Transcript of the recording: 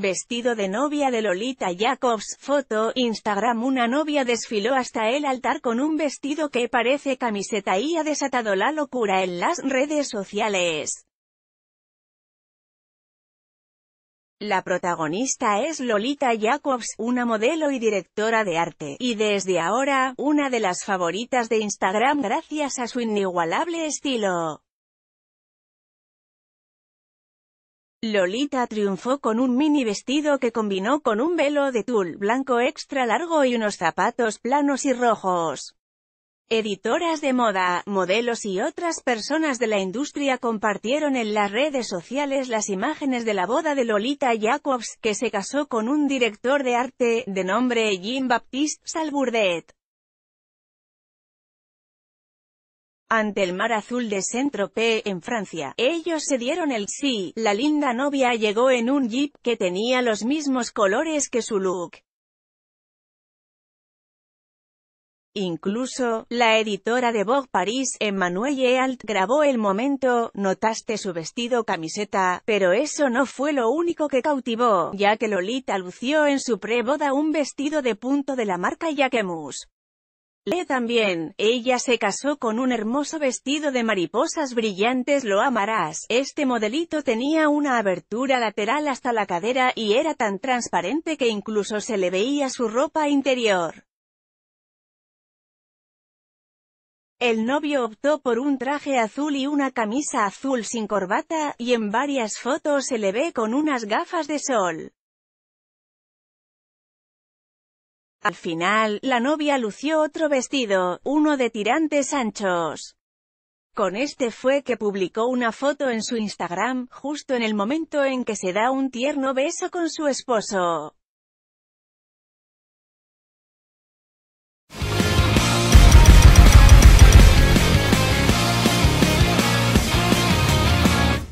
Vestido de novia de Lolita Jacobs, foto, Instagram Una novia desfiló hasta el altar con un vestido que parece camiseta y ha desatado la locura en las redes sociales. La protagonista es Lolita Jacobs, una modelo y directora de arte, y desde ahora, una de las favoritas de Instagram gracias a su inigualable estilo. Lolita triunfó con un mini vestido que combinó con un velo de tul blanco extra largo y unos zapatos planos y rojos. Editoras de moda, modelos y otras personas de la industria compartieron en las redes sociales las imágenes de la boda de Lolita Jacobs, que se casó con un director de arte, de nombre Jean-Baptiste Salbourdet. Ante el mar azul de Saint-Tropez, en Francia, ellos se dieron el sí, la linda novia llegó en un jeep, que tenía los mismos colores que su look. Incluso, la editora de Vogue Paris, Emmanuelle Alt, grabó el momento, notaste su vestido camiseta, pero eso no fue lo único que cautivó, ya que Lolita lució en su pre-boda un vestido de punto de la marca Jacquemus. Lee también, ella se casó con un hermoso vestido de mariposas brillantes lo amarás, este modelito tenía una abertura lateral hasta la cadera, y era tan transparente que incluso se le veía su ropa interior. El novio optó por un traje azul y una camisa azul sin corbata, y en varias fotos se le ve con unas gafas de sol. Al final, la novia lució otro vestido, uno de tirantes anchos. Con este fue que publicó una foto en su Instagram, justo en el momento en que se da un tierno beso con su esposo.